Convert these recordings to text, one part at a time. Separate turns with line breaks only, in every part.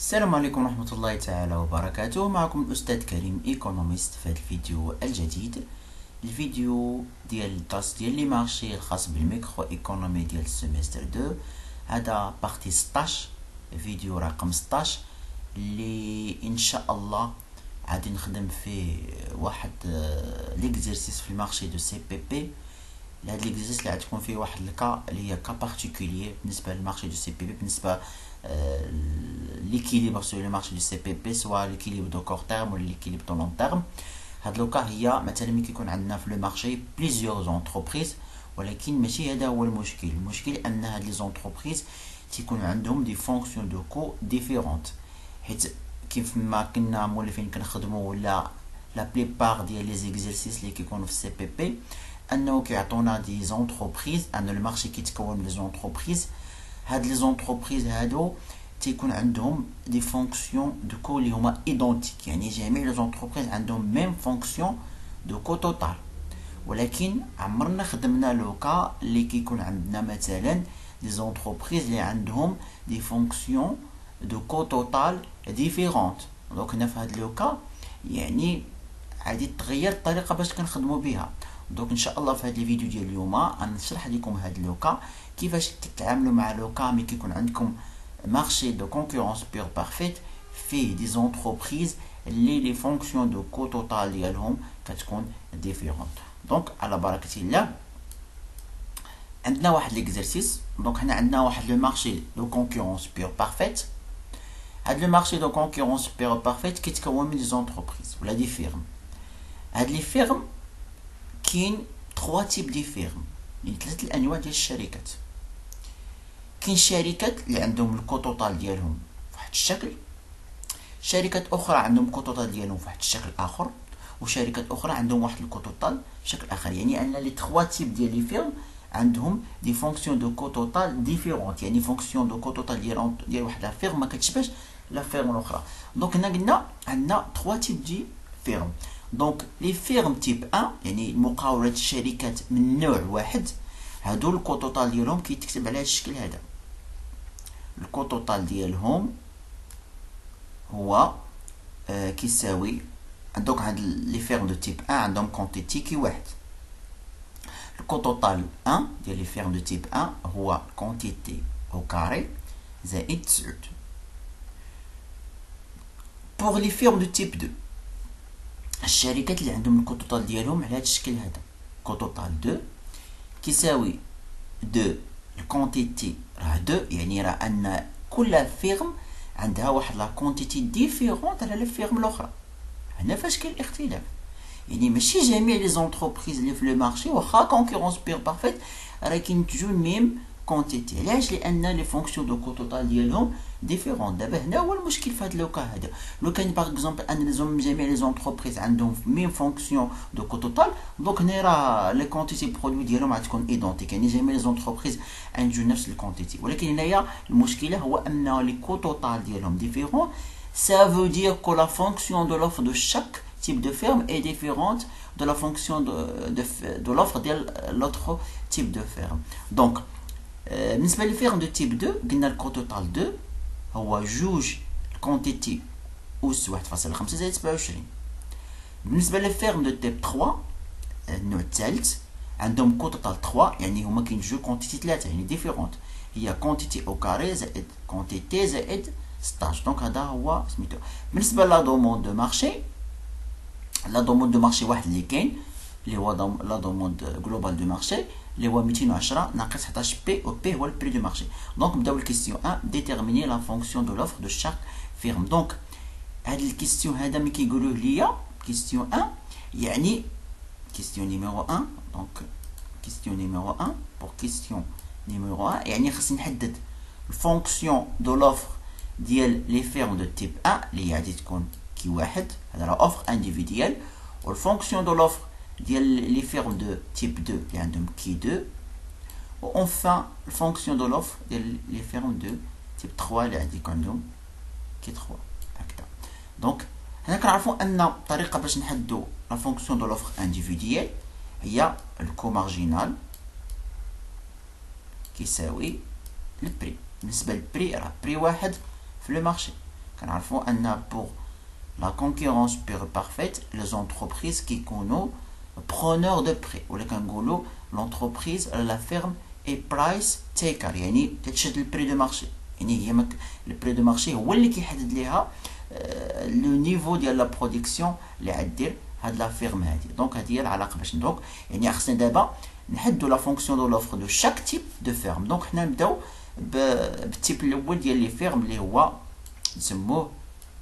السلام عليكم ورحمة الله تعالى وبركاته. معكم الأستاذ كريم économiste في هذا الفيديو الجديد. الفيديو ديال الدرس ديال les marchés الخاص بال microéconomie ديال ال semestre deux. هذا partie 16 فيديو رقم 16 اللي إن شاء الله غادي نخدم فيه واحد l'exercice في ال marché du CPP. لهاد l'exercice اللي غتكون فيه واحد ال cas اللي هي cas particulier بالنسبة لل marché du CPP بالنسبة l'équilibre sur le marché du CPP سواء l'équilibre de court terme ou l'équilibre de long terme. هاد le cas هي مثلا ملي كيكون عندنا في le marché plusieurs entreprises ولكن ماشي هذا هو المشكل المشكل ان هاد les entreprises تيكون عندهم des fonctions de coût différentes حيت كيف ما كنا مولفين كنخدموا ولا la plupart ديال les exercices اللي كيكونوا في ال CPP انه كيعطونا des entreprises ان ال marché كيتكون من les entreprises هاد les entreprises هادو تيكون عندهم des fonctions de coût اللي هما identiques يعني جميع les entreprises عندهم même fonction de coût total ولكن عمرنا خدمنا le cas اللي كيكون عندنا مثلا des entreprises اللي عندهم des fonctions de coût total différentes donc هنا في هاد le cas يعني غادي تغير الطريقة باش كنخدموا بها donc إن شاء الله في هذا الفيديو ديال اليوم غنشرح لكم هاد le cas. كيفاش تتعاملوا مع le cas ملي كيكون عندكم marché de concurrence pure parfaite fait des entreprises les, les fonctions de coût total ديالهم كتكون différentes. donc على بركة الله عندنا واحد l'exercice donc هنا عندنا واحد le marché de concurrence pure parfaite هاد le marché de concurrence pure parfaite كيتكون من des entreprises ولا des firmes هاد les firmes كاين 3 تيب دي فيرم يعني ثلاثة الانواع ديال الشركات كاين شركات اللي عندهم ال coût total ديالهم فواحد الشكل شركات أخرى عندهم كو توتال ديالهم فواحد الشكل آخر وشركات أخرى عندهم واحد الكو توتال بشكل آخر. يعني أن لي تخوا تيب ديال لي فيرم عندهم دي فونكسيون دو كو توتال ديفيرونت. يعني فونكسيون دو كو توتال ديال ديال واحد لا فيرم ما كتشبهش لا فيرم الأخرى. دونك هنا قلنا عندنا تخوا تيب دي firmes. donc les firmes type 1 يعني مقاولة الشركات من نوع واحد هادو ال coût total ديالهم كيتكتب على هذا الشكل هذا. ال coût total ديالهم هو آه كيساوي donc هاد les firmes de type 1 عندهم quantité Q واحد. ال coût total 1 ديال les firmes de type 1 هو quantité au carré زائد 9 pour les firmes de type 2 الشركات اللي عندهم ال coût total ديالهم على هاد الشكل هذا coût total 2 كيساوي 2 ال quantité راه deux يعني راه أن كل firme عندها واحد la quantité différente على ال firme الأخرى. هنا فاش كاين الاختلاف. يعني ماشي جميع les entreprises اللي في le marché واخا concurrence pure parfaite راه كينتجو même quantité علاش لأن les fonctions de coût total ديالهم différentes دابا هنا هو المشكل في هذا le cas هذا لو كان par exemple ان جميع les entreprises عندهم même fonction de coût total donc هنا راه les quantités produites ديالهم غتكون identiques يعني جميع les entreprises عندهم نفس ال quantité ولكن هنايا المشكلة هو ان les coûts totals ديالهم différents ça veut dire que la fonction de l'offre de chaque type de firme est différente de la fonction de, de, de l'offre de l'autre type de firme. Donc, بالنسبة لل firmes de type 2 قلنا ال coût total 2 هو جوج quantité أس 1.5 زائد 27 بالنسبة لل firmes de type 3 النوع الثالث عندهم coût total 3 يعني هما كاين جوج quantité ثلاثة يعني différentes هي quantité au carré زائد quantité زائد 16 donc هذا هو سميتو بالنسبة la demande du marché la demande du marché واحد اللي كاين اللي هو la demande globale du marché اللي هو 210 ناقص 11 P و P هو ال prix du marché donc نبداو ال question 1 déterminer la fonction de l'offre de chaque firme donc هاد ال question هذا ملي كيقولوه ليا question 1 يعني question numéro 1 donc question numéro 1 pour question numéro 1 يعني خصني نحدد ال fonction de l'offre ديال les firmes de type 1 اللي غادي تكون كي واحد هذا راه اوفر انديفيديال والفونكسيون دو لوفر les fermes de type 2 il y a un qui 2 enfin fonction de l'offre les fermes de type 3 il y a des condoms qui 3 donc هنا كنعرفوا أن الطريقة باش نحددوا لا فونكسيون دو لوفر انديفيديال هي الكو مارجينال كيساوي البري بالنسبة للبري راه بري واحد في le marché كنعرفوا أن pour la concurrence pure parfaite les entreprises كيكونوا preneurs de prix ولا كنقولوا l'entreprise la firme est price taker يعني تتشد ال prix de marché يعني هي مك ال prix de marché هو اللي كيحدد ليها le niveau ديال la production اللي غدير هاد la firme هادي donc هادي هي العلاقه باش donc يعني خصنا دابا نحدو la fonction de l'offre de chaque type de firme donc حنا نبداو بال type الأول ديال les firmes اللي هو نسموه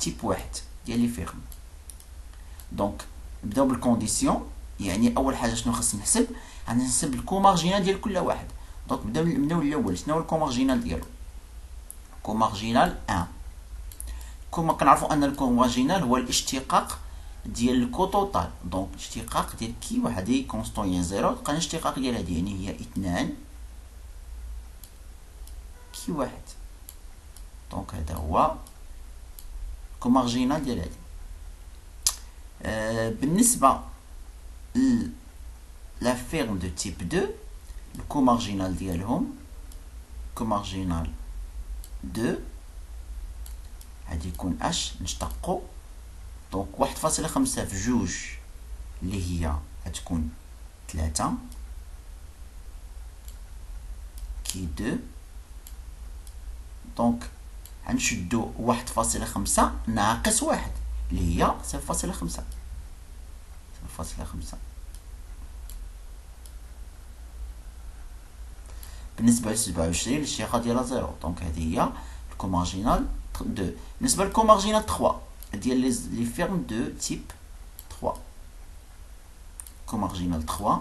type واحد ديال les firmes donc نبداو بال condition يعني أول حاجة شنو خص نحسب؟ غنحسب نحسب ال coût marginal ديال كل واحد. donc نبداو نبداو الأول شنو هو ال coût marginal ديالو؟ coût marginal 1 كما كنعرفوا أن ال coût marginal هو الاشتقاق ديال ال coût total. donc الاشتقاق ديال Q واحد constante يعني زيرو تلقى الاشتقاق ديال هادي يعني هي اثنان. Q واحد. donc هذا هو coût marginal ديال هادي آه بالنسبة la firme de type 2 ال coût marginal ديالهم coût marginal 2 غادي يكون اش نشتقو. donc واحد فاصلة خمسة في جوج اللي هي غتكون تلاتة. Q deux. donc غنشدو واحد فاصلة خمسة ناقص واحد اللي هي صفر فاصلة خمسة. فاصلة خمسة. بالنسبة لسبعة وعشرين الاشتقاق ديالها زيرو. donc هذه هي ال coût marginal deux. بالنسبة لل coût marginal trois ديال les firmes de type trois. coût marginal trois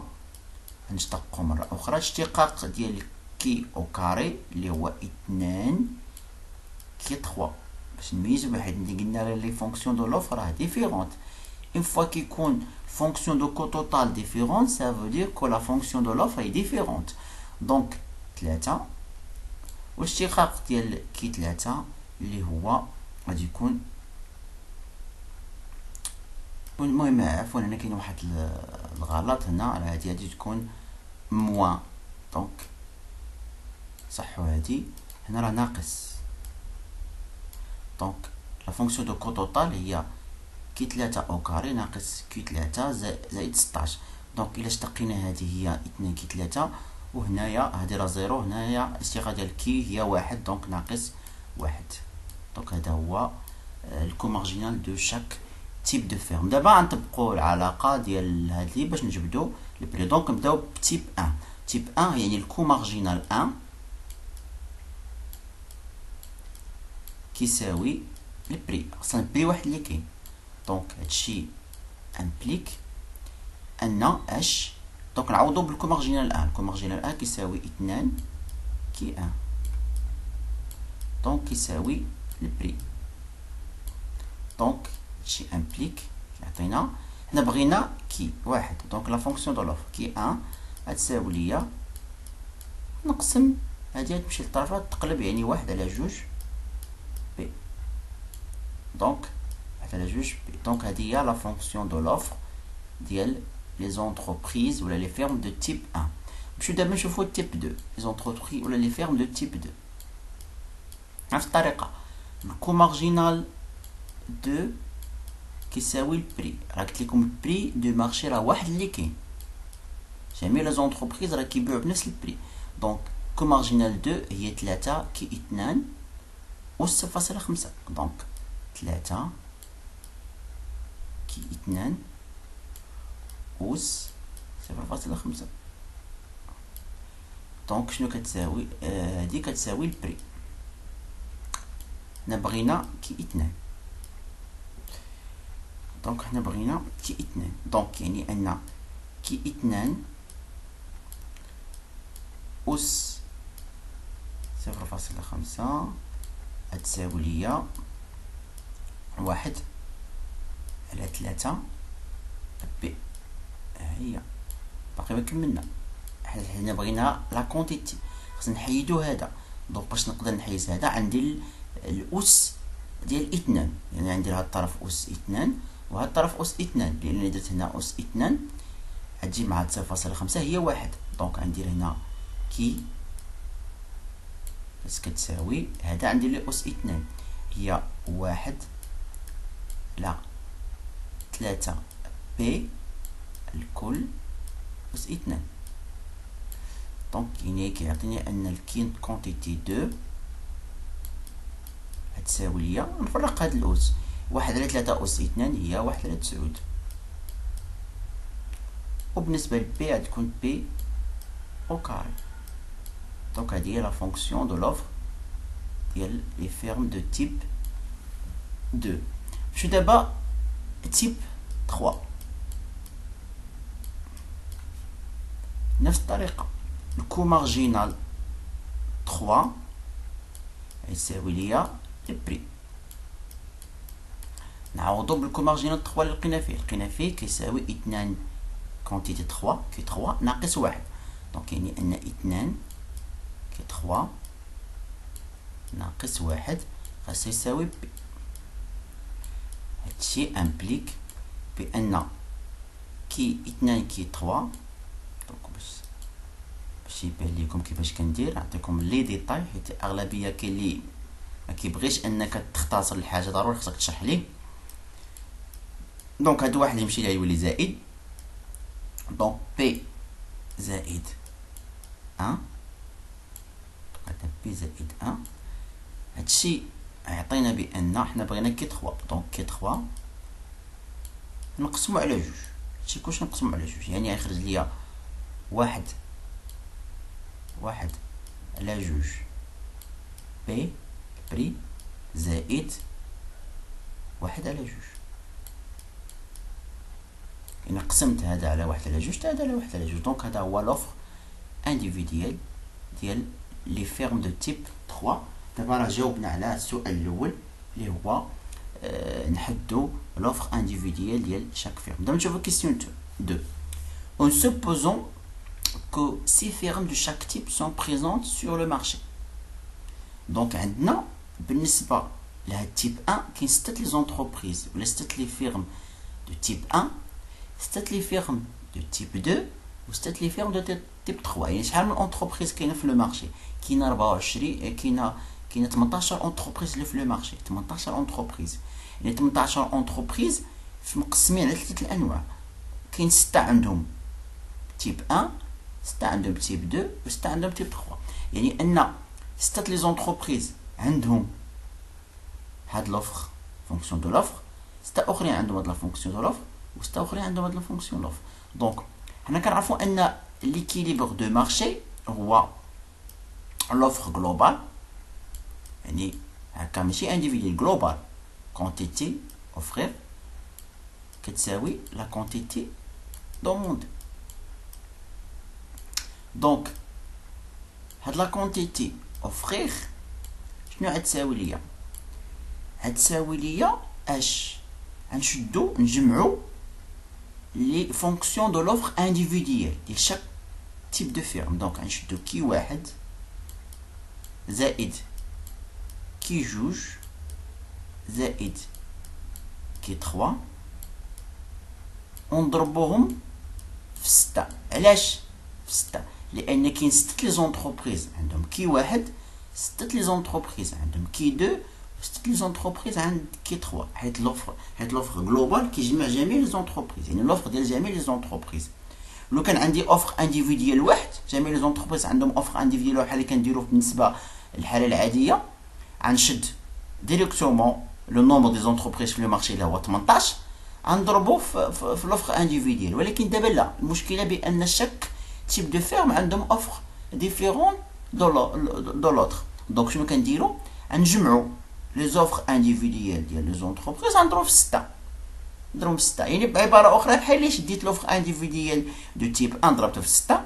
نشتقو مرة أخرى. اشتقاق ديال Q au carré اللي هو اثنان Q trois. باش نميزو بحيث اللي قلنا les fonctions de l'offre راه différentes une fois qu'une fonction de coût total différente, ça veut dire que la fonction de l'offre est différente. Donc, 3 والاشتقاق ديال Q 3 اللي هو غادي يكون المهم عفوا هنا كاين واحد الغلط هنا راه هادي غادي تكون moins donc صحوا هادي هنا راه ناقص donc la fonction de coût total هي Q 3 au carré ناقص Q 3 زائد 16 donc إلا اشتقينا هذه هي 2 Q 3 وهنايا هذه راه زيرو هنايا الاشتقاق ديال Q هي واحد donc ناقص واحد. donc هذا هو ال coût marginal de chaque type de firme. دابا غنطبقوا العلاقة ديال لي باش نجبدوا ال prix donc نبداو ب type 1 type 1 يعني ال coût marginal 1 كيساوي ال prix خصنا ال prix واحد اللي كاين. donc هادشي implique ان اش donc نعوضو بال coût marginal un ال coût marginal un كيساوي اثنان Q un donc كيساوي ال prix. donc هادشي implique عطينا. حنا بغينا Q واحد. donc la fonction de l'offre Q un غتساوي ليا. نقسم. هادي غتمشي للطرف. تقلب يعني واحد على جوج. P donc واحد على جوج P donc هادي هي la fonction de l'offre ديال les entreprises ولا les firmes de type 1 نمشيو دابا نشوفو type 2 les entreprises ولا les firmes de type 2 نفس الطريقة ال coût marginal 2 كيساوي ال prix راه قلت لكم ال prix de marché راه واحد اللي كاين جميع les entreprises راه كيبيعو بنفس ال prix donc coût marginal 2 هي 3 Q 2 أس فاصلة خمسة donc 3 Q 2 أس صفر فاصلة خمسة. donc شنو كتساوي هادي آه كتساوي ال prix حنا بغينا Q اثنان donc حنا بغينا Q اثنان donc يعني ان Q اثنان أس صفر فاصلة خمسة. هتساوي ليا واحد. على ثلاثة. P. هي. باقي ما كملنا. حنا بغينا la quantité خصنا نحيدو هذا. donc باش نقدر نحيد هذا عندي الأس ديال اثنان. يعني عندي هاد الطرف أس اثنان وهاد الطرف أس اثنان. لأن درت هنا أس اثنان غتجي مع صفر فاصلة خمسة هي واحد. donc غندير هنا Q بس كتساوي هذا عندي لي أس اثنان. هي واحد. على ثلاثة. P الكل. أس اثنان. donc يعني كيعطيني أن ال quantité deux هتساوي ليا. نفرق هاد الأس واحد على ثلاثة أس اثنان هي واحد على تسعود. وبالنسبة ل P غتكون P au carré donc هادي هي la fonction de l'offre ديال les firmes de type 2 شو دابا؟ type 3 نفس الطريقة. ال coût marginal 3 يساوي ليا ال prix نعوضو بال coût marginal 3 اللي لقينا فيه. لقينا فيه كيساوي اثنان quantité 3 Q 3 ناقص واحد. donc يعني أن اثنان Q 3 ناقص واحد خاص يساوي P هادشي implique بأن كي اثنان Q 3 باش يبان لكم كيفاش كندير نعطيكم les détails حيت أغلبية كاين اللي ما كيبغيش أنك تختصر الحاجة ضروري خصك تشرح ليه donc هاد واحد يمشي ليه يولي زائد. donc P زائد ان هذا P زائد ان هادشي يعطينا بأن حنا بغينا Q 3 donc Q 3 نقسمو على جوج. هادشي كلشي نقسمو على جوج. يعني يخرج ليا واحد واحد على جوج. P prix زائد واحد على جوج. إن قسمت هذا على واحد على جوج هذا على واحد على جوج. donc هذا هو l'offre individuelle ديال les firmes de type 3 دابا راه جاوبنا على السؤال الاول اللي هو آه نحدو لوفر انديفيديال ديال شاك فيرم دابا نشوفو كيستيون 2 en supposant que ces firmes de chaque type sont présentes sur le marché. Donc, maintenant, بالنسبة لهاد type 1 كاين ستة les entreprises ولا ستة les firmes de type 1 ستة les firmes de type 2 و ستة les firmes de type 3 يعني شحال من entreprise كاينة في لو مارشي كاينة 24 كاينة كاينة 18 entreprise اللي في لو مارشي 18 entreprise يعني 18 entreprise مقسمين على ثلاثة الأنواع كاين ستة عندهم type 1 ستة عندهم type 2 وستة عندهم type 3 يعني ان ستة les entreprises عندهم هاد l'offre fonction de l'offre ستة اخرين عندهم هاد la fonction de l'offre وستة اخرين عندهم هاد la fonction l'offre donc حنا كنعرفوا ان l'équilibre du marché هو l'offre globale يعني هكا ماشي individuelle globale quantité offerte كتساوي la quantité demandée donc هاد la quantité offerte شنو غتساوي ليا غتساوي ليا اش غنشدو نجمعو les fonctions de l'offre individuelle ديال chaque type de firme donc غنشدو Q واحد زائد Q جوج زائد Q trois ونضربوهم في ستة علاش في ستة لأن كاين ستة les entreprises. عندهم Q واحد ستة les entreprises. عندهم Q deux ستة les entreprises. عند Q trois حيت l'offre حيت l'offre globale كيجمع جميع les entreprises. يعني l'offre ديال جميع les entreprises. لو كان عندي offre individuelle واحد جميع les entreprises عندهم offre individuelle واحد اللي كنديرو بالنسبة للحالة العادية. غنشد directement le nombre d'entreprises في le marché اللي هو 18 غنضربو في, في, في l'offre individuelle ولكن دابا لا المشكلة بان ال chaque type de firme عندهم offre différent de l'autre. Donc شنو كنديرو؟ نجمعو les offres individuelles ديال les entreprises غنضرب في ستة نضرب في ستة يعني بعبارة أخرى بحال اللي شديت l'offre individuelle de type un ضربته في ستة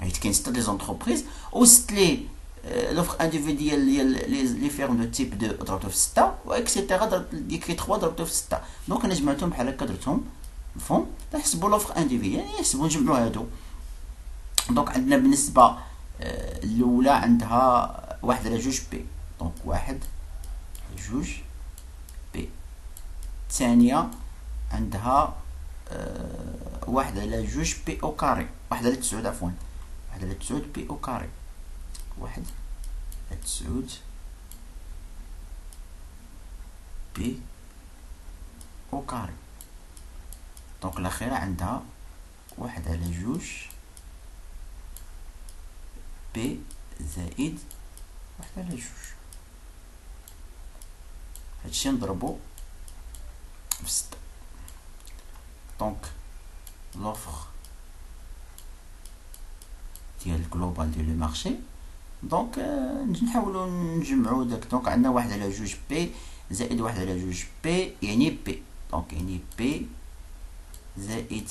حيت كاين ستة les entreprises و ست لي l'offre individuelle ديال les firmes de type deux ضربته في ستة و et cetera ديال Q 3 ضربته في ستة donc أنا جمعتهم بحال هكا درتهم مفهوم نحسبو l'offre individuelle يعني نحسبو نجمعو هادو donc عندنا بالنسبة الأولى عندها واحد على جوج P donc واحد جوج P الثانية عندها واحد على جوج P au carré واحد على تسعود عفوا. واحد على تسعود P au carré واحد. تسعود P au carré donc الأخيرة عندها واحد على جوج. P زائد واحد على جوج. هادشي نضربو في ستة. donc l'offre ديال ال globale ديال le marché donc نحاولو نجمعو داك. donc عندنا واحد على جوج P زائد واحد على جوج P يعني P donc يعني P زائد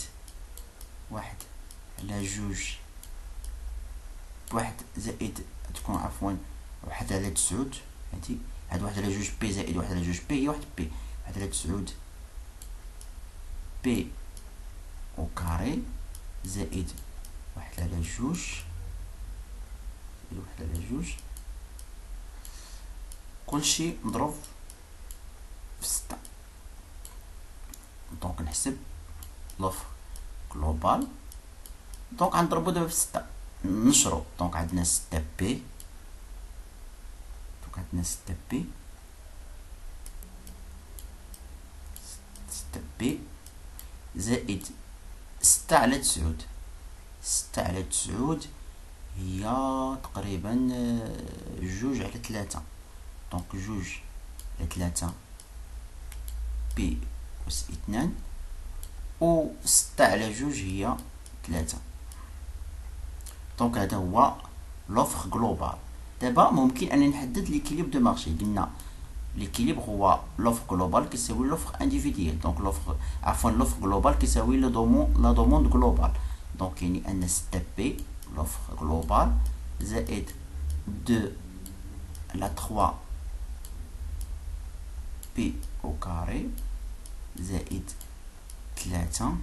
واحد على جوج واحد زائد تكون عفوا واحد على تسعود. هادي؟ هاد واحد على جوج بي زائد واحد على جوج بي هي واحد بي واحد على تسعود بي au carré زائد واحد على جوج واحد على جوج. كلشي مضروب في ستة. donc نحسب l'offre globale donc غنضربو دابا في ستة. نشرو. donc عندنا ستة P donc عندنا ستة P ستة P زائد ستة على تسعود. ستة على تسعود هي تقريبا آه، جوج على ثلاثة. donc جوج على ثلاثة P أس اثنان و ستة على جوج هي ثلاثة. donc هذا هو l'offre globale دابا ممكن انني نحدد l'équilibre de marché قلنا l'équilibre هو l'offre globale كيساوي l'offre individuelle donc l'offre عفوا l'offre globale كيساوي لا la demande globale donc يعني أن ستة P l'offre globale زائد deux على trois P au carré زائد ثلاثة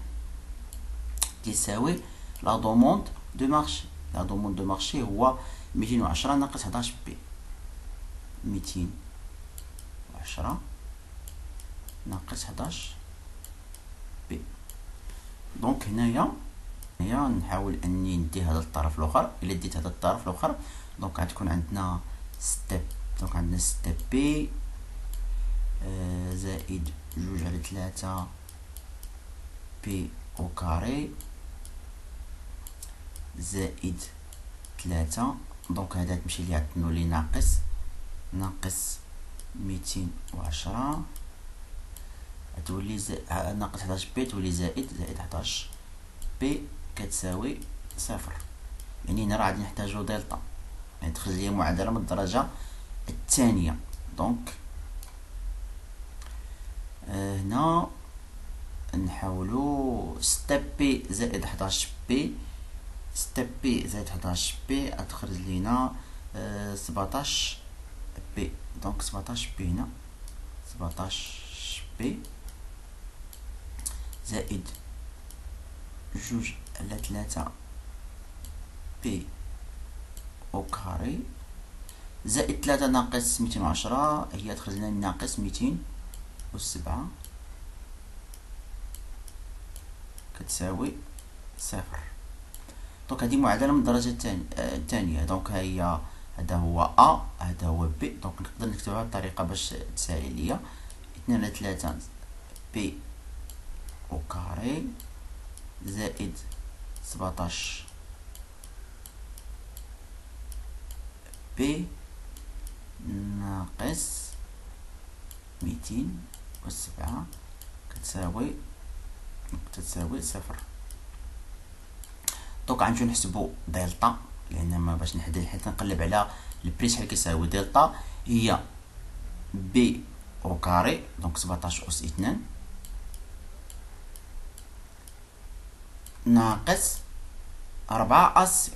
تساوي la demande de marché la demande de marché هو ميتين وعشرة ناقص حداش P ميتين وعشرة ناقص حداش P donc هنايا هنايا نحاول أني ندي هذا الطرف الأخر. إلا ديت هذا الطرف الأخر donc غتكون عندنا ستة P donc عندنا ستة P آه زائد جوج على ثلاثة P au carré زائد ثلاثة. donc هذا تمشي ليها تنولي ناقص ناقص ميتين وعشرة. تولي ناقص حداش P تولي زائد زائد حداش P كتساوي صفر. يعني هنا راه غادي نحتاجو دلتا. يعني تخرج لي معادلة من الدرجة الثانية. donc آه هنا نحاولو ستة P زائد حداش P ستة P زائد حداش P تخرج لينا آه سبعتاش P donc سبعتاش P هنا. سبعتاش P زائد جوج على ثلاثة P au carré زائد ثلاثة ناقص ميتين وعشرة هي تخرج لنا ناقص ميتين وسبعة. كتساوي صفر. donc هذه معادلة من الدرجة الثانية donc هي هذا هو أ هذا هو b donc نقدر نكتبها بطريقة باش تسهل ليا اثنين على ثلاثة P au carré زائد سبعتاش. P ناقص ميتين وسبعة كتساوي تساوي صفر. donc غنمشيو نحسبو دلتا لأن ما باش نحدد حيت نقلب على ال prix شحال كيساوي دلتا هي b au carré donc سبعطاش اس اثنان ناقص ربعة a c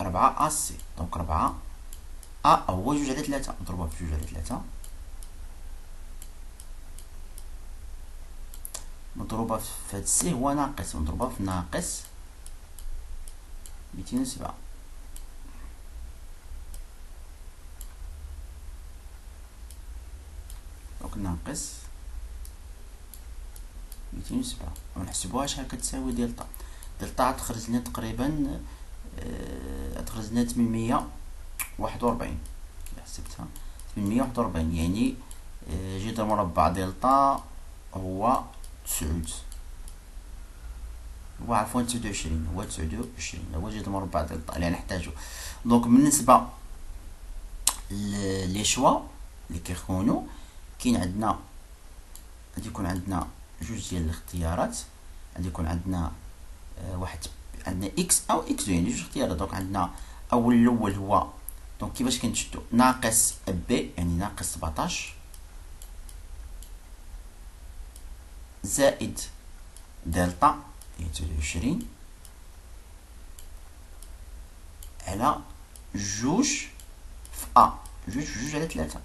ربعة a c donc ربعة a هو جوج على ثلاثة. نضربها في جوج على ثلاثة. مضروبة في هاد السي هو ناقص. مضروبة في ناقص ميتين وسبعة. donc ناقص ميتين وسبعة. ونحسبوها شحال كتساوي دلتا دلتا تخرج لنا تقريبا آه تخرج لنا تمنمية واحد وربعين حسبتها. تمنمية واحد وربعين يعني جذر مربع دلتا هو تسعود. هو عفوا تسعود وعشرين. هو تسعود وعشرين. هو جذر مربع دلتا اللي نحتاجو. donc بالنسبة لي choix اللي كيكونو كاين عندنا غادي يكون عندنا جوج ديال الاختيارات. غادي يكون عندنا آه، واحد عندنا إكس أو إكس يعني جوج اختيارات. donc عندنا أول الأول هو donc كيفاش كنشدو ناقص b يعني ناقص 17 زائد دلتا هي 29 على جوج في a جوج في جوج على ثلاثة.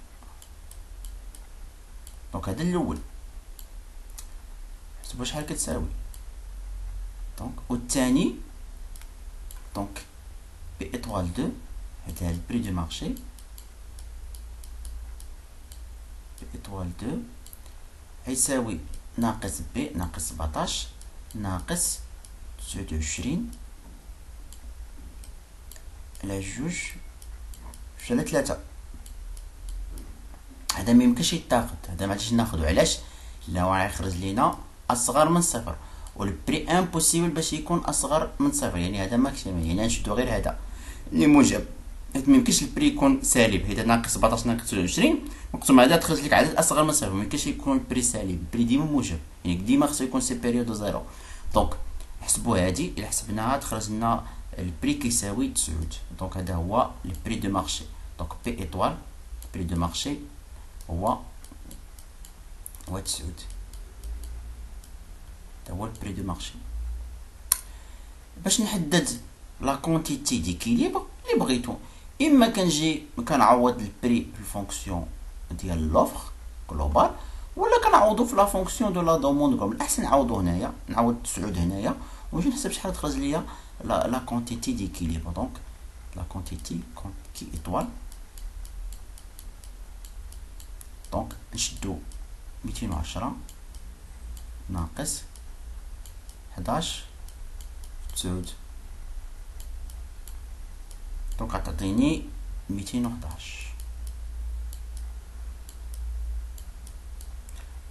donc هذا الأول. حسبوا شحال كتساوي donc والثاني donc P étoile deux هذا ال prix de marché P étoile deux يساوي ناقص b ناقص سبعتاش ناقص تسعود وعشرين على جوج على ثلاثة هذا ما يمكنش يتاخد هذا ما غاديش ناخدو علاش لا راه يخرج لينا اصغر من صفر وال prix impossible باش يكون اصغر من صفر. يعني هذا maximum. يعني نشدو غير هذا. اللي موجب. حيت ما يمكنش ال prix يكون سالب حيت ناقص 17 ناقص 29 مقسوم هذا تخرج لك عدد اصغر من صفر. ما يمكنش يكون ال prix سالب ال prix ديما موجب. يعني ديما خصو يكون supérieur à zéro. donc نحسبوا هادي. إلا حسبناها تخرج لنا ال prix كيساوي 9 donc هذا هو ال prix du marché. donc P étoile prix du marché هو هو 9 هذا هو ال prix du marché. باش نحدد la quantité d'équilibre اللي بغيتو. إما كنجي كنعوض ال prix في ال fonction ديال l'offre globale ولا كنعوضو في la fonction de la demande globale الاحسن نعوضو هنايا نعوض 9 هنايا ونجي نحسب شحال تخرج ليا la la quantité d'équilibre donc la quantité Q étoile donc نشدو 210 ناقص 11 تسعود donc غتعطيني ميتين وحداش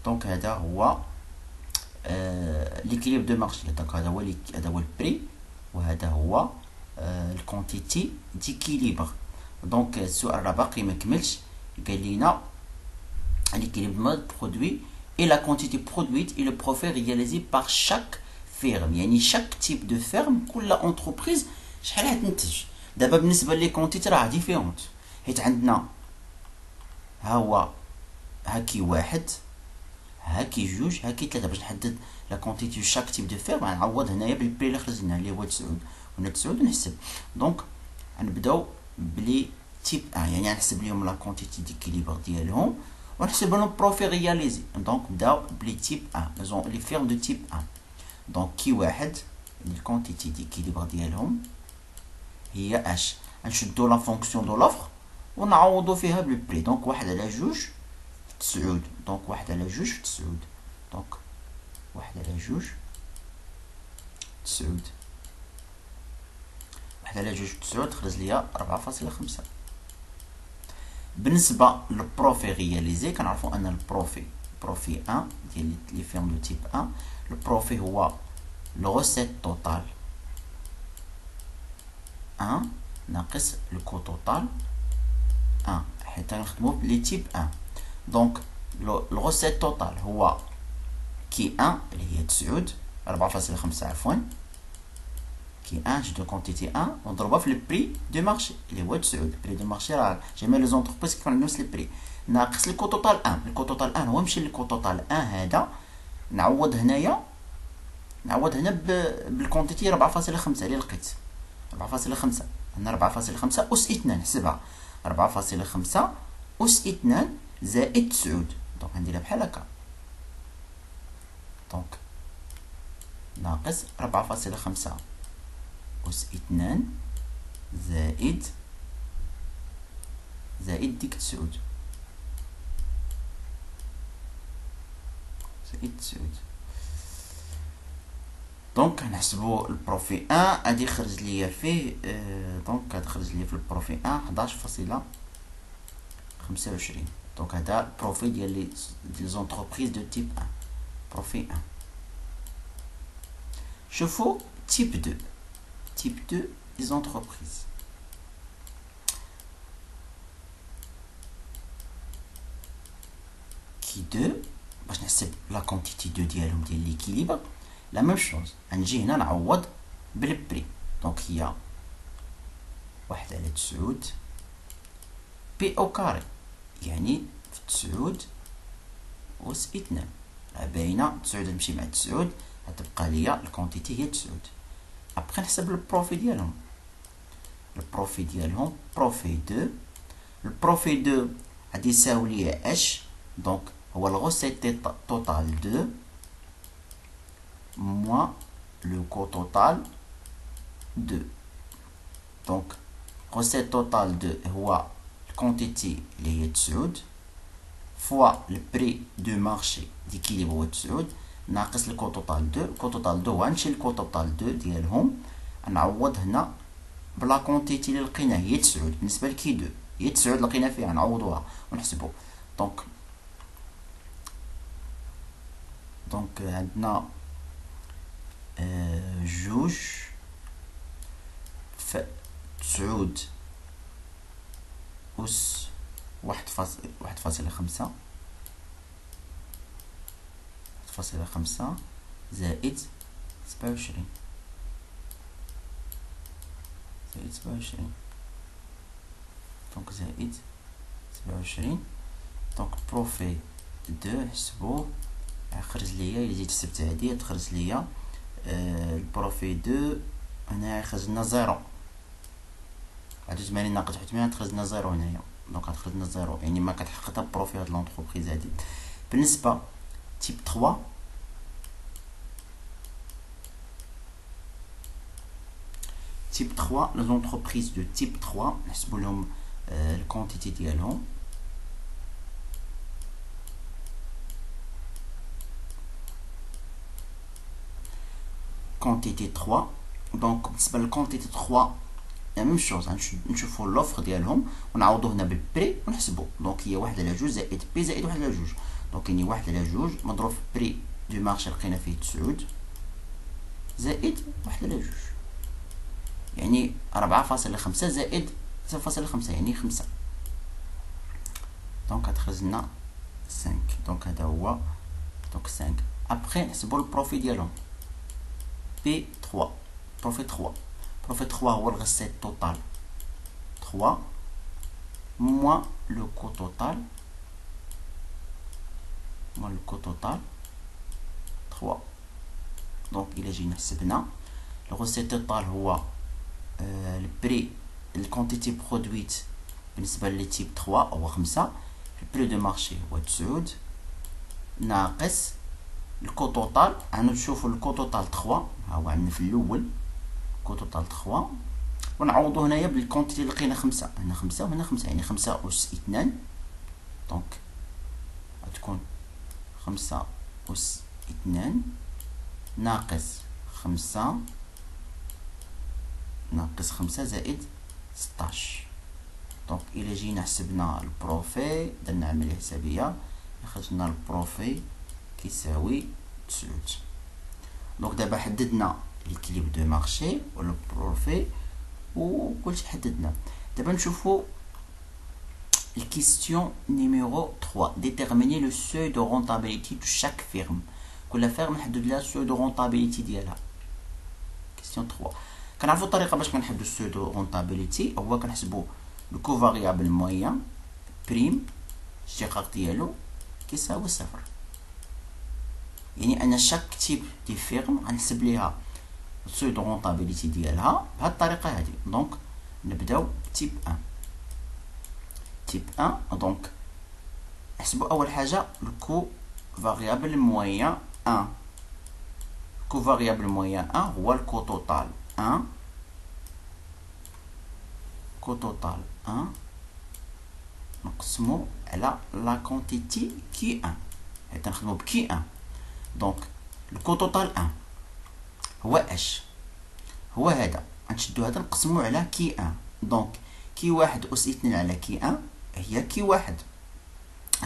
donc هذا هو آه l'équilibre du marché donc هذا هو هذا هو ال prix وهذا هو آه ال quantité d'équilibre donc السؤال راه باقي ما كملش قال لينا l'équilibre mode produit et la quantité produite et le profit réalisé par chaque ferme. يعني chaque type de ferme كل entreprise شحال غتنتج دابا بالنسبة les quantités راه différentes حيت عندنا ها هو ها Q واحد ها Q جوج ها Q ثلاثة باش نحدد la quantité de chaque type de firme غنعوض هنايا بال prix اللي خرج لنا اللي هو تسعود. ولا تسعود ونحسب donc غنبداو ب les types un يعني غنحسب لهم la quantité d'équilibre ديالهم ونحسب لهم profit réalisé donc نبداو ب les types un les firmes de type un donc Q واحد ال quantité d'équilibre ديالهم هي اش نشدو la fonction de l'offre ونعوضو فيها بال prix donc واحد على جوج في تسعود. donc واحد على جوج في تسعود. donc واحد على جوج تسعود. واحد على جوج تسعود خرج ليا ربعة فاصلة خمسة. بالنسبة لل profit réalisé كنعرفو أن ال profit profit un ديال les firmes de type un ال profit هو le recette totale 1 ناقص ال coût total 1 حيت غنخدمو ب les types 1 donc ال recette totale هو Q 1 اللي هي 9 4.5 عفوا Q 1 نشدو quantité 1 ونضربها في ال prix du marché اللي هو 9 ال prix du marché راه جميع les entreprises كيكون عندهم نفس ال prix ناقص ال coût total 1 ال coût total 1 هو ماشي ال coût total 1 هذا. نعوض هنايا. نعوض هنا بال quantité 4.5 اللي لقيت. 4.5 عندنا 4.5 أس 2 نحسبها 4.5 أس 2 زائد 9 donc غنديرها بحال هكا. donc ناقص 4.5 أس 2 زائد زائد ديك 9 زائد 9 donc نحسبو ال profit un غادي يخرج ليا فيه donc غادي يخرج ليا في ال profit un حداش فاصلة خمسة وعشرين. donc هذا profit ديال les des entreprises de type 1 profit 1 شوفوا type 2 type 2 les entreprises Q 2 باش نحسب la quantité deux ديالهم ديال l'équilibre la même chose غنجي هنا نعوض بال prix donc هي واحد على تسعود. P au carré يعني في تسعود أس اثنان. راه باينة. تسعود تمشي مع تسعود. غتبقى ليا ال quantité هي تسعود. ابخي نحسب ال profit ديالهم. ال profit ديالهم profit deux ال profit deux غادي يساوي ليا اش donc هو ال recette totale deux moins le coût total deux donc recette totale deux هو ال quantité اللي هي تسعود fois ال prix du marché d'équilibre هو تسعود ناقص ال coût total deux ال coût total deux غنمشي ال coût total deux ديالهم نعوض هنا ب la quantité اللي لقينا هي تسعود بالنسبة ل Q deux هي تسعود لقينا فيها نعوضوها ونحسبو donc donc عندنا جوج ف تسعود أس واحد فاصل واحد فاصلة خمسة واحد فاصلة خمسة زائد سبعة وعشرين زائد سبعة وعشرين donc زائد سبعة وعشرين donc profit deux نحسبوه خرج ليا إلا جيت حسبت هادي تخرج ليا. آه ال profit deux هنا خرج لنا zéro. واحد وثمانين ناقص واحد وثمانين تخرج لنا zéro هنايا؟ donc غتخرج لنا zéro. يعني ما كتحقق حتى profit هاد l'entreprise هادي. بالنسبة type 3 type 3 les entreprises de type 3 نحسبو لهم آه ال quantité ديالهم. Quantité 3 donc بالنسبة لل quantité 3 la même chose نشوفوا l'offre ديالهم ونعوضو هنا بال prix ونحسبو donc هي واحد على جوج زائد بي زائد واحد على جوج دونك يعني واحد على جوج مضروب في prix du marché لقينا فيه تسعود زائد واحد على جوج يعني ربعة فاصلة خمسة زائد صفر فاصلة خمسة يعني خمسة. donc غتخرج لنا cinq donc هذا هو donc cinq après نحسبو ال profit ديالهم. P3 profit 3 profit 3 هو الغسيل total 3 moins le coût total moins le coût total 3 donc il est جينا حسبنا le recette total هو le prix الكونتيتي برودويت بالنسبة للتيب 3 هو 5 البري دو مارشي هو 9 ناقص ال coût total أنا نشوفو ال coût total 3 ها هو عندنا في الأول coût total 3 ونعوضو هنايا بال quantité اللي لقينا 5 هنا 5 وهنا 5 يعني 5 أس 2 donc غتكون 5 أس 2 ناقص 5 ناقص 5 زائد 16 donc إلى جينا حسبنا ال profit درنا عملية حسابية خرجنا ال profit كيساوي تسعود donc دابا حددنا l'équilibre du marché و le profit وكلشي حددنا. دابا نشوفو ال question numéro 3 déterminer le seuil de rentabilité de chaque firme كل firme نحدد لها ال seuil de rentabilité ديالها. question 3 كنعرفو الطريقة باش كنحددو ال seuil de rentabilité هو كنحسبو le coût variable moyen prime الاشتقاق ديالو كيساوي صفر. يعني أنا chaque type de firme غنحسب ليها ال seuil de rentabilité ديالها بهاد الطريقة هادي. donc نبداو type 1 type 1 donc نحسبو أول حاجة ال coût variable moyen 1 ال coût variable moyen 1 هو ال coût total 1 coût total 1 نقسمو على la quantité Q 1 حيت نخدمو ب Q 1 donc ال coût total un هو اش هو هذا. غنشدو هذا نقسمو على Q un. donc Q واحد أس اثنين على Q un هي Q واحد.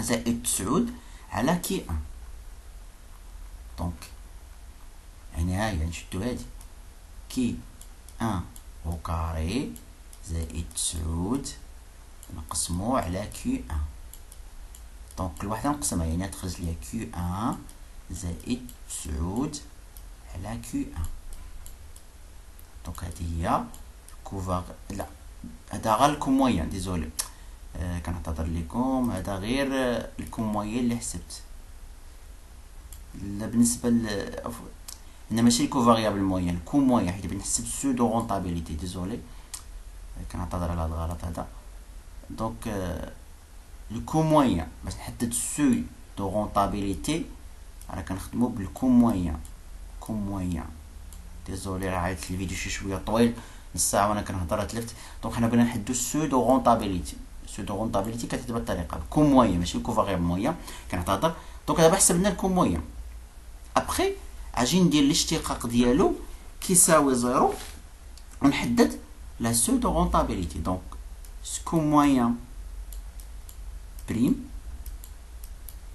زائد تسعود على كي إن. donc يعني هاهي نشدو هادي Q un au carré زائد تسعود نقسمو على Q un. donc الوحدة نقسمها يعني تخرج ليا Q un زائد تسعود على Q un donc هادي هي coût var لا هذا غير ال coût moyen désolé آه كنعتذر لكم هذا غير ال coût moyen اللي حسبت لا بالنسبة ل هنا ماشي coût variable moyen coût moyen حيت بنحسب seuil de rentabilité désolé كنعتذر على هذا الغلط هذا donc le coût moyen باش نحدد seuil de rentabilité راه كنخدمو بال coût moyen coût moyen désolé راه عيطت الفيديو شي شوية طويل نص ساعة وأنا كنهضر تلفت donc حنا بغينا نحددو seuil de rentabilité seuil de rentabilité كتكتب بهاد الطريقة coût moyen ماشي coût variable moyen كنعتذر donc دابا حسبنا ال coût moyen après أجي ندير الاشتقاق ديالو كيساوي zéro. ونحدد le seuil de rentabilité donc ce coût moyen prime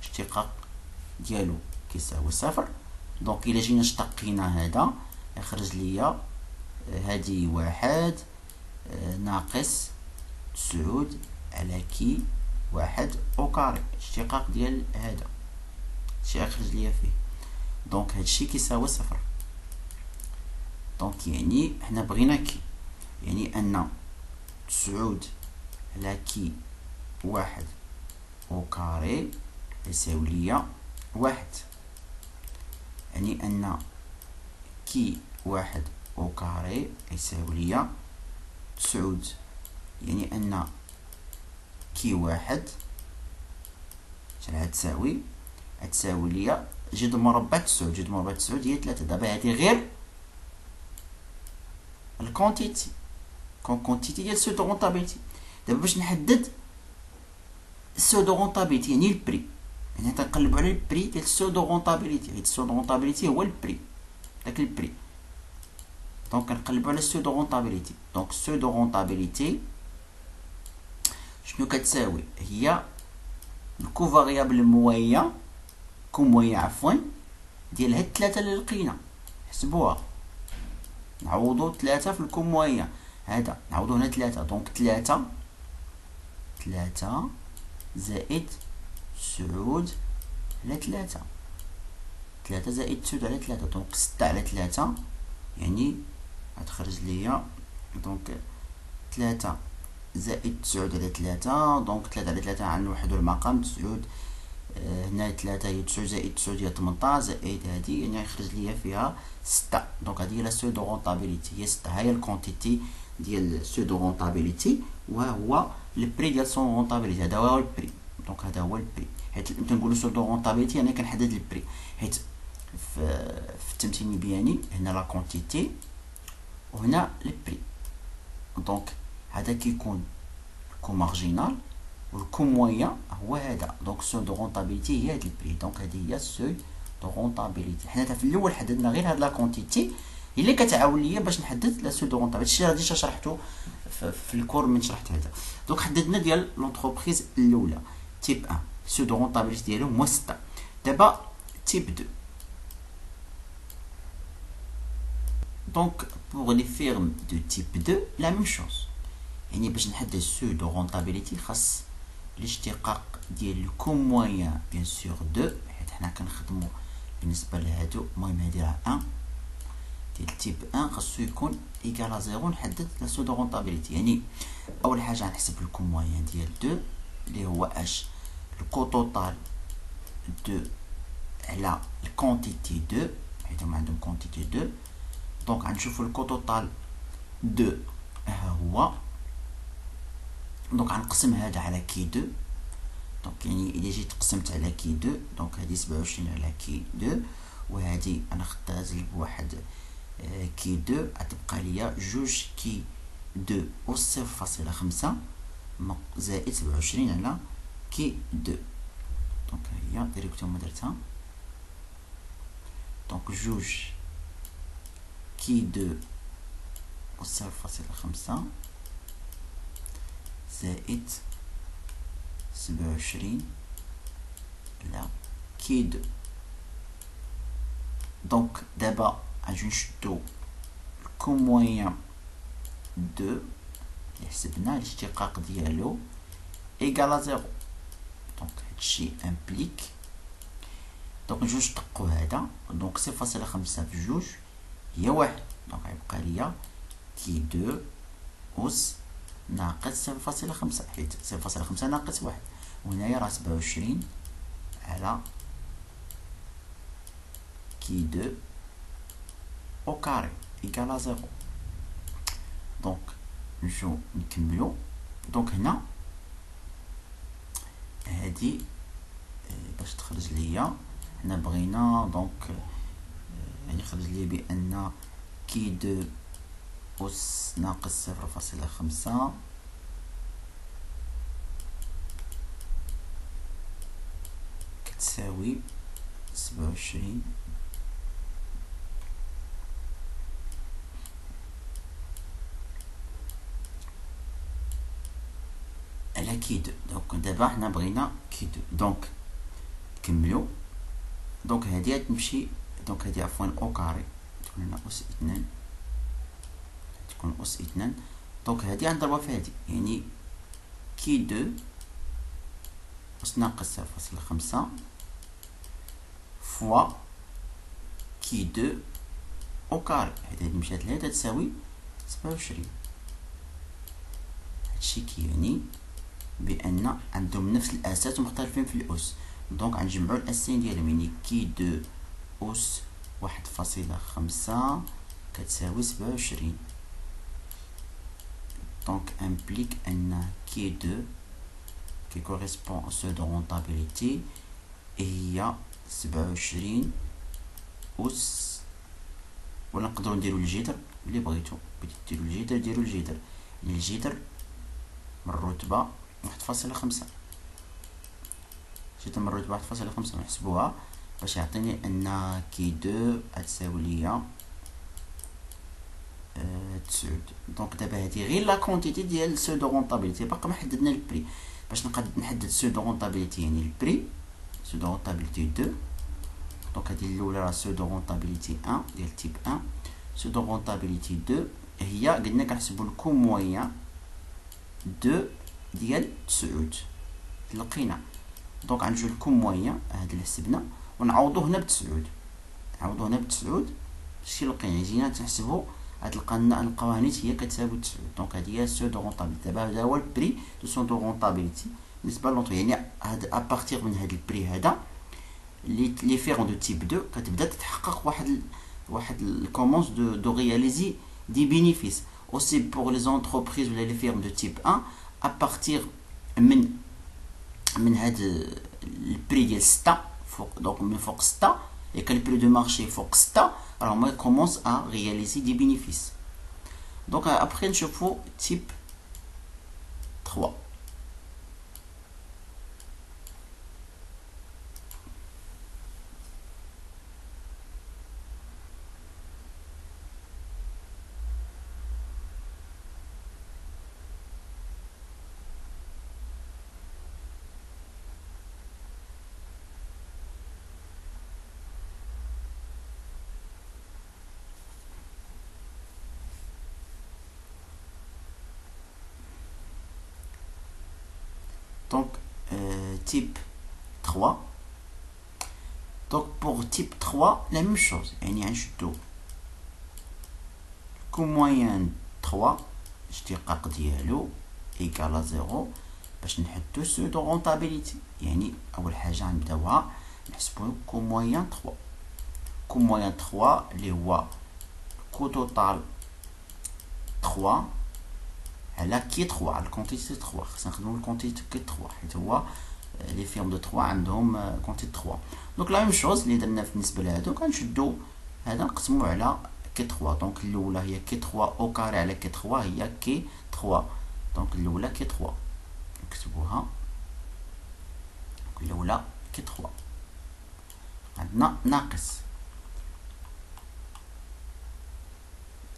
اشتقاق ديالو. كيساوي صفر donc إلا جينا اشتقينا هذا يخرج ليا هادي واحد ناقص تسعود على Q واحد au carré اشتقاق ديال هذا شي يخرج ليا فيه. donc هادشي كيساوي صفر donc يعني حنا بغينا Q يعني أن تسعود على Q واحد au carré يساوي ليا واحد. يعني أن Q واحد au carré يساوي ليا. تسعود يعني أن Q واحد شحال تساوي؟ تساوي ليا. جذر مربع تسعود جذر مربع تسعود هي ثلاثة. دابا هادي غير ال quantité كون quantité ديال seuil de rentabilité دابا باش نحدد ال seuil de rentabilité يعني ال prix يعني تنقلبو على ال prix ديال ال seuil de rentabilité حيت السودو رونتابيلتي هو البري داك البري دونك كنقلبو على السودو رونتابيلتي دونك السودو رونتابيلتي شنو كتساوي؟ هي ال coût variable ال moyen coût moyen عفوا ديال هاد الثلاثة اللي لقينا. حسبوها. نعوضو ثلاثة في ال coût moyen هذا. نعوضو هنا ثلاثة donc ثلاثة ثلاثة زائد تسعود على ثلاثة. ثلاثة زائد تسعود على ثلاثة donc ستة على ثلاثة. يعني غتخرج ليا donc ثلاثة زائد تسعود على ثلاثة donc ثلاثة على ثلاثة غنوحدو المقام تسعود هنا ثلاثة هي تسعود زائد تسعود هي تمنطاش زائد هادي يعني يخرج ليا فيها ستة. donc هادي هي le seuil de rentabilité هي ستة. هي ال quantité ديال seuil de rentabilité وهو ال prix ديال seuil de rentabilité هذا هو ال prix donc هذا هو ال prix حيت تنقولو seuil de rentabilité أنا كنحدد ال prix حيت في, في التمثيل البياني هنا la quantité وهنا ال prix donc هذا كيكون coût marginal وال coût moyen هو هذا donc seuil de rentabilité هي هاد ال prix donc هادي هي seuil de rentabilité حنا في الأول حددنا غير هاد la quantité هي اللي كتعاون ليا باش نحدد le seuil de rentabilité الشيء هادي شرحته في ال cours من شرحت هذا donc حددنا ديال l'entreprise الاولى type 1 seuil de rentabilité ديالو هو 6 دابا type 2 donc pour les firmes de type 2 la même chose يعني باش نحدد seuil de rentabilité خاص الاشتقاق ديال ال coût moyen bien sûr deux حيت حنا كنخدمو بالنسبة لهادو المهم هادي راه un ديال type un خاصو يكون égal zéro نحدد le seuil de rentabilité يعني أول حاجة غنحسب ال coût moyen ديال deux اللي هو اش ال coût total deux على ال quantité deux حيت هما عندهم quantité deux donc غنشوفو ال coût total deux ها هو donc غنقسم هذا على Q deux donc يعني اذا جيت قسمت على Q deux donc هادي سبعة وعشرين على Q deux وهادي أنا خدتها بواحد Q deux غتبقى ليا جوج Q deux و صفر فاصلة خمسة زائد سبعة وعشرين على Q deux donc هي directement درتها donc جوج Q deux و صفر فاصلة خمسة زائد سبعة وعشرين لا Q deux donc دابا غنجيو نشدو ال coût moyen deux اللي حسبنا الاشتقاق ديالو égal zéro donc هادشي implique donc نجوج نطقو هذا. donc صفر فاصلة خمسة في جوج. هي واحد. donc غيبقى ليا Q deux أس ناقص صفر فاصلة خمسة. حيت صفر فاصلة خمسة ناقص واحد. وهنايا راه سبعة وعشرين على Q deux au carré. égal à zéro. donc نجو نكملو. donc هنا هادي باش تخرج ليا. حنا بغينا donc يعني خرج لي بأن Q deux أس ناقص صفر فاصلة خمسة كتساوي سبعة وعشرين Q deux donc دابا حنا بغينا Q deux donc نكملو دونك هادي تمشي donc هادي عفوا au carré تكون هنا أس اثنان تكون أس اثنان donc هادي غنضربها في هادي يعني Q deux أس ناقص صفر فاصلة خمسة fois Q deux au carré هادي مشات لهاد تساوي سبعة وعشرين هادشي كيعني بأن عندهم نفس الأساس ومختلفين في الأس donc غنجمعو الأسين ديالهم يعني Q deux أس واحد فاصلة خمسة كتساوي سبعة وعشرين. donc implique أن Q deux qui correspond seuil de rentabilité هي سبعة وعشرين أس ولا نقدرو نديرو الجذر اللي بغيتو. بغيتو ديرو الجذر ديرو الجذر الجذر من الرتبة واحد فاصلة خمسة. جيت من الرتبة واحد فاصلة خمسة نحسبوها باش يعطيني ان Q deux غتساوي ليا تسعود. donc دابا هادي غير la quantité ديال seuil de rentabilité باقا ما حددنا ال prix باش نقدر نحدد seuil de rentabilité يعني ال prix seuil de rentabilité deux. donc هادي الأولى راه seuil de rentabilité un ديال type un seuil de rentabilité deux. هي قلنا كنحسبو ال coût moyen deux ديال تسعود. لقينا. donc غنجيو ال coût moyen هاد اللي حسبنا ونعوضو هنا بتسعود. نعوضو هنا بتسعود. شي لقينا. جينا تنحسبو غتلقى لنا القوانيت هي كتساوي تسعود. دونك هادي هي سو دو رونطابيلتي دابا هذا هو البري دو سون دو رونطابيلتي بالنسبة لونطو يعني هاد ابارتيغ من هاد البري هذا لي لي فيرون دو تيب 2 كتبدا تتحقق واحد ال واحد الكومونس دو دو رياليزي دي بينيفيس aussi pour les entreprises ou les firmes de type 1 à partir من من هاد البري ديال 6 فوق دونك من فوق 6 et que le prix de marché فوق 6 alors moi commence à réaliser des bénéfices donc après نشوفو type 3 type 3. Donc, pour type 3, la même chose. Il y a un chute coût moyen 3 اشتقاق ديالو égal 0 باش نحدو seuil de rentabilité يعني اول حاجة غنبداوها نحسبو coût moyen 3 coût moyen 3 اللي هو coût total 3 على Q3 على ال quantité 3 خصنا نخدمو ال quantité Q3 حيت هو les fermes de 3 عندهم quantité 3 donc la même chose اللي درنا بالنسبة لهادو كنشدو هذا نقسمو على Q3 donc الاولى هي Q3 au carré على Q3 هي Q3 donc الاولى Q3 نكتبوها الاولى Q3 عندنا ناقص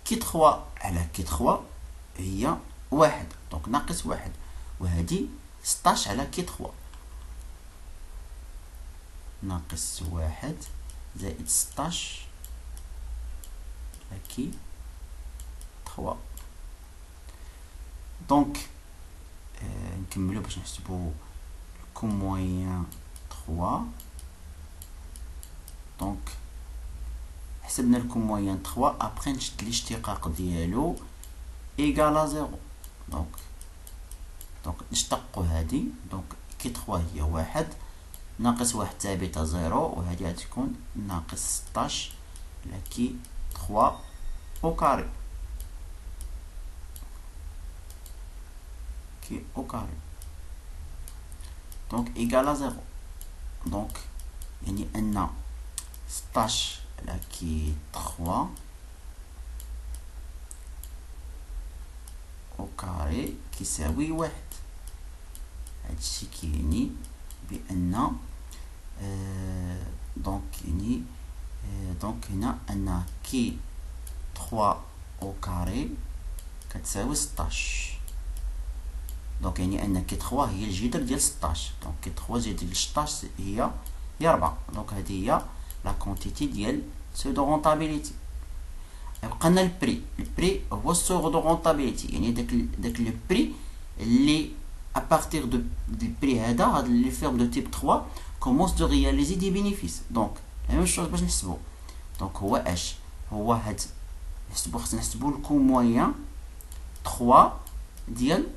Q3 على Q3 هي واحد donc ناقص واحد وهادي ستاش على Q3 ناقص واحد زائد ستاش. Q trois. Donc آه نكملو باش نحسبو ال coût moyen trois. Donc حسبنا ال coût moyen trois après نشد الاشتقاق ديالو égal zéro. Donc donc نشتقو هادي. donc Q trois هي واحد. ناقص واحد ثابتة zéro وهادي غتكون ناقص ستاش la Q trois au carré. Q au carré. Donc égal zéro donc يعني ان ستاش la Q trois au carré كيساوي واحد هادشي كيعني بان آه donc يعني آه donc هنا ان Q3 au carré كتساوي 16 Donc يعني ان Q3 هي الجذر ديال 16 donc Q3 زائد ديال 16 هي هي 4 donc هذه هي la quantité ديال seuil de rentabilité يبقى لنا ال prix ال prix هو ال seuil de rentabilité يعني داك داك le prix اللي à partir de, du prix هذا les fermes de type 3 commencent de réaliser des bénéfices. Donc la même chose باش نحسبو donc هو اش هو هاد نحسبو خصنا نحسبو ال coût moyen 3 ديال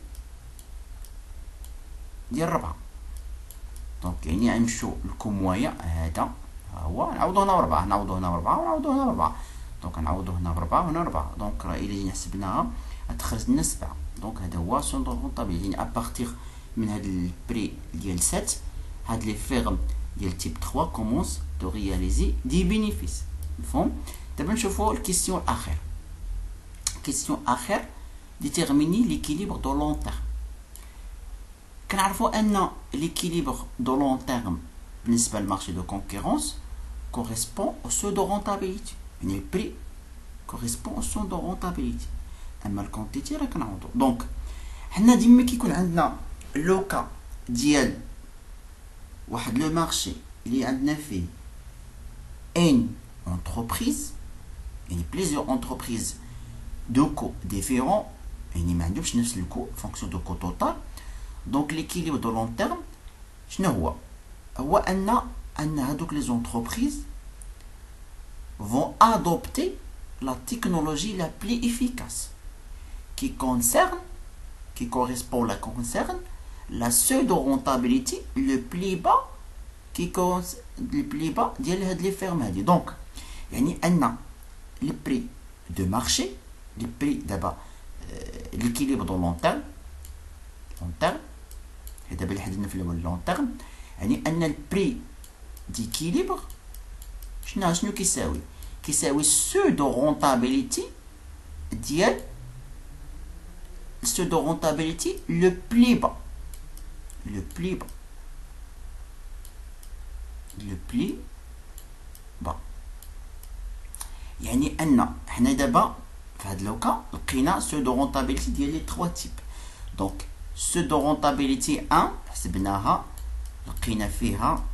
ديال 4 donc يعني غنمشيو ال coût moyen هذا هو نعوضو هنا بربعة نعوضو هنا بربعة ونعوضو هنا بربعة donc نعوضو هنا بربعة وهنا ربعة donc راه إلا جينا حسبناها غتخرج لنا سبعة donc هذا هو seuil rentabilité يعني à partir من هاد ال prix ديال 7 هاد les fermes ديال type 3 commencent de réaliser des bénéfices مفهوم دابا نشوفو ال question الاخير question آخر déterminer l'équilibre de long terme كنعرفو أن l'équilibre de long terme بالنسبة لل marché de concurrence correspond au seuil de rentabilité. يعني ال prix correspond au seuil de rentabilité. اما ال quantité راه كنعوضو donc حنا ديما كيكون عندنا le cas ديال واحد le marché اللي عندنا فيه une entreprise يعني plusieurs entreprises de coûts différents يعني ما عندهمش نفس ال coût fonction de coût total donc l'équilibre de long terme شنو هو هو ان ان هادوك les entreprises vont adopter la technologie la plus efficace. Qui concerne, qui correspond la concerne, la seuil de rentabilité le plus bas qui le plus bas ديال هاد les fermes هادي donc يعني ان les prix de marché les prix دابا l'équilibre de long terme long terme دابا اللي حددنا في الأول long terme يعني ان ال prix d'équilibre شنو شنو كيساوي كيساوي seuil de rentabilité ديال seuil de rentabilité le plus bas. Le plus bas. Le plus bas. يعني ان حنا دابا في هاد le cas لقينا seuil de rentabilité ديال les 3 types donc seuil de rentabilité 1 حسبناها لقينا فيها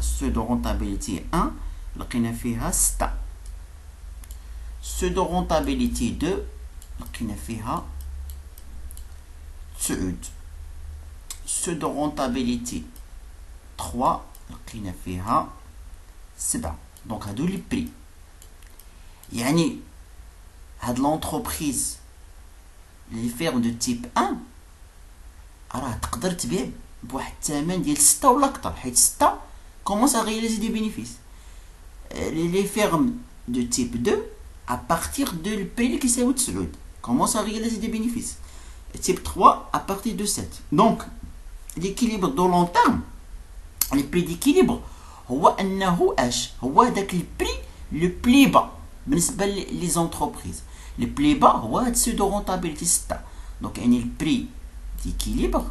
seuil de rentabilité 1 لقينا فيها 6 seuil de rentabilité 2 لقينا فيها تسعود seuil de rentabilité 3 لقينا فيها سبعة donc هادو les prix يعني هاد l'entreprise les fermes de type 1 راه تقدر تبيع بواحد الثمن ديال ستة ولا أكثر حيت ستة commencent à réaliser des bénéfices les fermes de type 2 à partir de ال prix اللي كيساوي تسعود commencent à réaliser des bénéfices type 3 à partir de 7. Donc, l'équilibre de long terme, le prix d'équilibre, هو انه اش هو داك ال prix le plus bas بالنسبة les entreprises. Le plus bas هو هاد seuil de rentabilité 6 donc يعني ال prix d'équilibre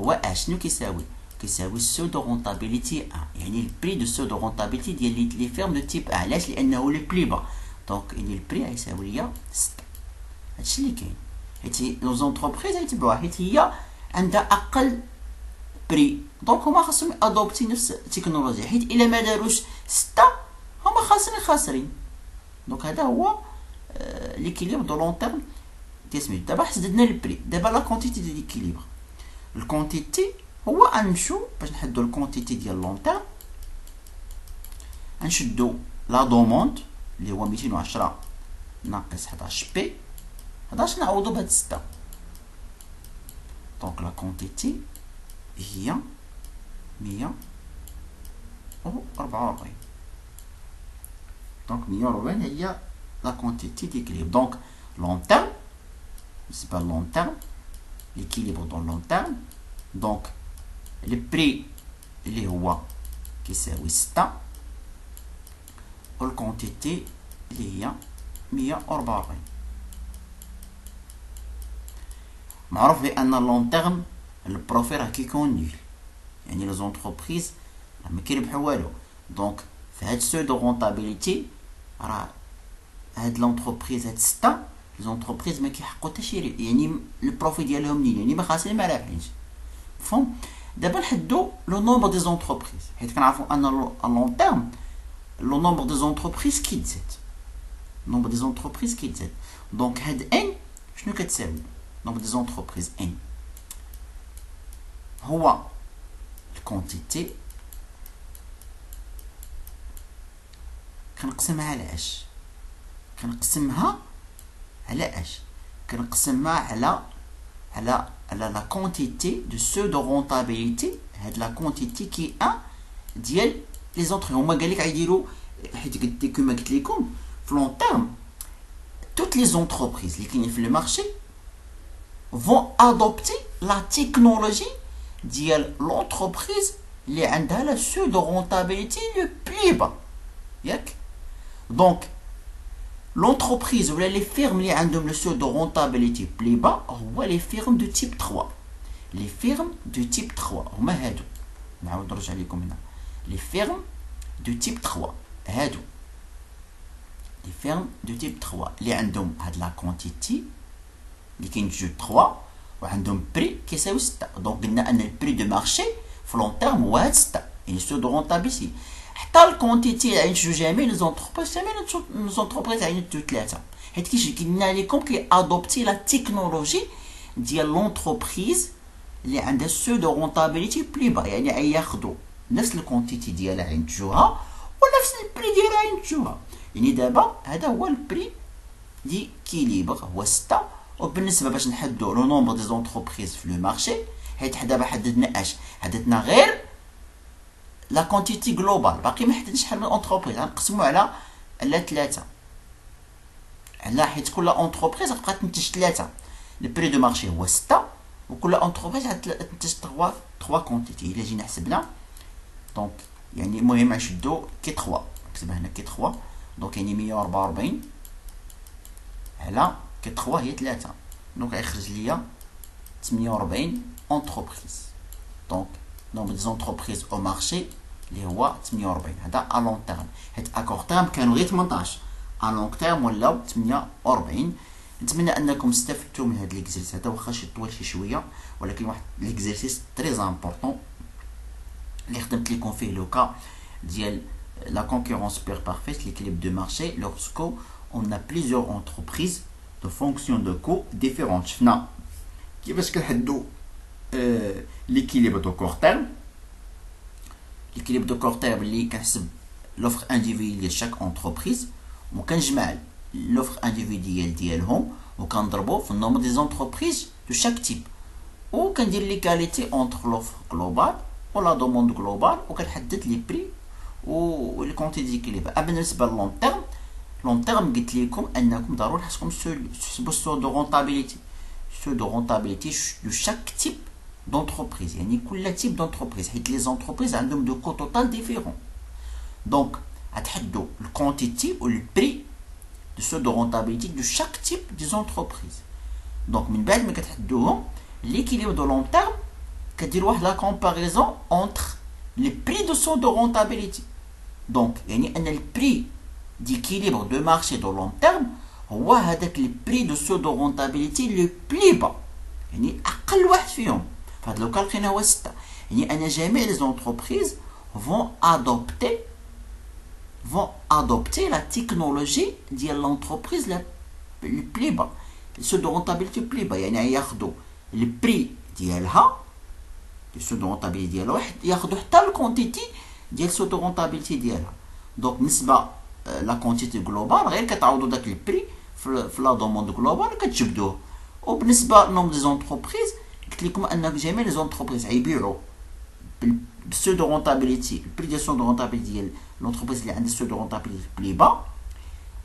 هو اش شنو كيساوي كيساوي seuil de rentabilité 1 يعني ال prix de seuil de rentabilité ديال les firmes de type 1 علاش لأنه le plus bas donc يعني ال prix غيساوي ليا 6 هادشي اللي كاين حيت les entreprises غيتبعوها حيت هي عندها أقل prix. donc هما خاصهم adopter نفس التكنولوجيا. حيت إلا ما داروش ستة هما خاسرين خاسرين. donc هذا هو l'équilibre de long terme تسميت دابا حددنا ال prix دابا la quantité ديال l'équilibre ال quantité هو غنمشيو باش نحددو ال quantité ديال long terme غنشدو la demande اللي هو 210 ناقص 11 P 11 نعوضو بهاد 6 donc la quantité هي 144 donc 140 هي la quantité d'équilibre donc long terme بالنسبة long terme l'équilibre de long terme donc le prix اللي هو كيساوي 6 وال quantité اللي هي 144 معروف بأن long terme ال profit راه كيكون nul. يعني les entreprises راه ما كيربحوا والو donc في هاد seuil de rentabilité راه هاد l'entreprise هاد ستة les entreprises ما كيحققوا حتى شي يعني ال profit ديالهم nul. يعني ما خاسرين ما رابحينش مفهوم؟ دابا نحدو le nombre des entreprises حيت كنعرفوا أن long terme le nombre des entreprises كيتزاد. Nombre des entreprises qui existe. Donc, هاد n شنو كتساوي؟ Nombre des entreprises n. هو ال quantité كنقسمها على اش كنقسمها على اش كنقسمها على على على la quantité de seuil de rentabilité هاد la quantité Qn ديال les entre هما قال لك غيديروا حيت قلت كما قلت لكم في long terme toutes les entreprises qui sont le marché. vont adopter la technologie de l'entreprise qui a le seuil de rentabilité le plus bas. Donc, l'entreprise ou les firmes qui ont le seuil de rentabilité le plus bas, sont les firmes de type 3. Les firmes de type 3, les firmes de type 3. les fermes de type 3 اللي عندهم هاد لا كونتيتي اللي كينتجو 3 وعندهم prix كيساوي 6 donc قلنا ان ال prix de marché في long terme هو هاد 6 يعني seuil de rentabilité حتى ال quantité اللي عينتجو جميع les entreprises جميع les entreprises عينتجو 3 حيت كيجي قلنا لكم كي adopter la technologie ديال l'entreprise اللي عندها seuil de rentabilité plus bas يعني ياخذوا نفس ال quantité ديالها عينتجوها ونفس ال prix ديالها عينتجوها يعني دابا هذا هو ال prix d'équilibre هو 6 وبالنسبة باش نحددو le nombre des entreprises في le marché حيت دابا حددنا اش. حددنا غير la quantité globale باقي ما حددناش شحال من entreprise غنقسمو على على ثلاثة على حيت كل entreprise غتبقى تنتج ثلاثة ال prix de marché هو 6 وكل entreprise غتنتج 3 3 quantité إلا جينا حسبنا. donc يعني المهم نشدو Q 3 نكتبها هنا Q 3 donc يعني 144 على Q 3 هي 3 donc غيخرج ليا 48 entreprises donc nombre des entreprises au marché اللي هو 48 هذا à long terme حيت à court terme كانوا غير 18 à long terme ولاو 48 نتمنى أنكم استفدتوا من هذا ليكزيرسيس هذا واخا شي طوال شي شوية ولكن واحد ليكزيرسيس تري امبورطون اللي خدمت لكم فيه لوكا ديال la concurrence perd parfaite, l'équilibre de marché, lorsqu'on a plusieurs entreprises de fonction de coûts différentes. Qui va ce l'équilibre de court terme L'équilibre de court terme, l'offre individuelle de chaque entreprise. On l'offre individuelle d'ILHOM, on le nombre des entreprises de chaque type. Ou quand l'égalité entre l'offre globale ou la demande globale, ou les prix والكونتي ديكيليبر اما بالنسبة للون تيرم لون تيرم قلت لكم انكم ضروري خاصكم تحسبوا السو دو رونتابيليتي سو دو رونتابيليتي دو شاك تيب دونتربريز يعني كل تيب دونتربريز حيت لي زونتربريز عندهم دو كو توتال ديفيرون donc غتحدوا ال quantité و ال prix de seuil de rentabilité de chaque type des entreprises donc من بعد ما كتحدوهم l'équilibre de long terme كدير واحد la comparaison entre les prix de seuil de rentabilité donc يعني ان ال prix d'équilibre de marché de long terme هو هذاك ال prix de seuil de rentabilité le plus bas يعني أقل واحد فيهم فهاد le cas لقينا هو 6 يعني ان جميع les entreprises vont adopter vont adopter la technologie ديال l'entreprise ال plus bas seuil de rentabilité plus bas يعني ياخذوا ال prix ديالها seuil de rentabilité ديالها واحد ياخذوا حتى ال quantité ديال seuil de rentabilité ديالها donc نسبه la quantité globale غير كتعوضوا داك ال prix في la demande globale كتجبدوه وبالنسبه ل nombre des entreprises قلت لكم ان جميع les entreprises غيبيعوا بالسودو رونتابيليتي البري ديال سودو رونتابيليتي ديال لونتربريز اللي عندها seuil de rentabilité plus bas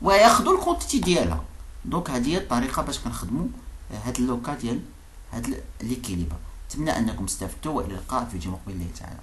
وياخذوا ال quantité ديالها donc هذه هي الطريقة باش كنخدموا هاد ال le cas ديال هاد l'équilibre نتمنى انكم استفدتوا والى اللقاء في فيديو مقبل الله تعالى